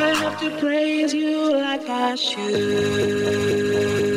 I have to praise you like I should.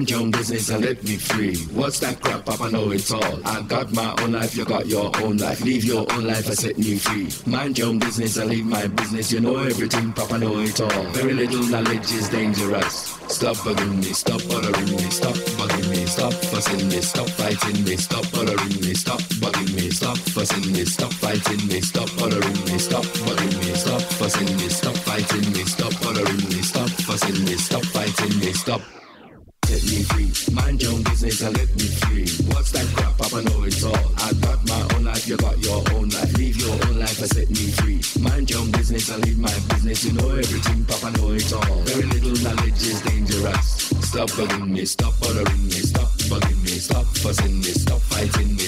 Mind your own business and let me free. What's that crap, Papa? Know it all. I got my own life, you got your own life. Leave your own life and set me free. Mind your own business and leave my business. You know everything, Papa. Know it all. Very little knowledge is dangerous. Stop bugging me, stop bothering me, stop bugging me, stop fussing me, stop fighting me, stop bothering me, stop bugging me, stop fussing me, stop fighting me, stop bothering me, stop bugging me, stop fussing me, stop fighting me, stop bothering me, stop fussing me, stop fighting me, stop set me free. Mind your own business and let me free. What's that crap? Papa know it all. I got my own life, you got your own life. Leave your own life and set me free. Mind your own business and leave my business. You know everything, Papa know it all. Very little knowledge is dangerous. Stop bugging me, stop bothering me, stop bugging me, stop fussing me, stop fighting me,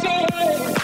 Come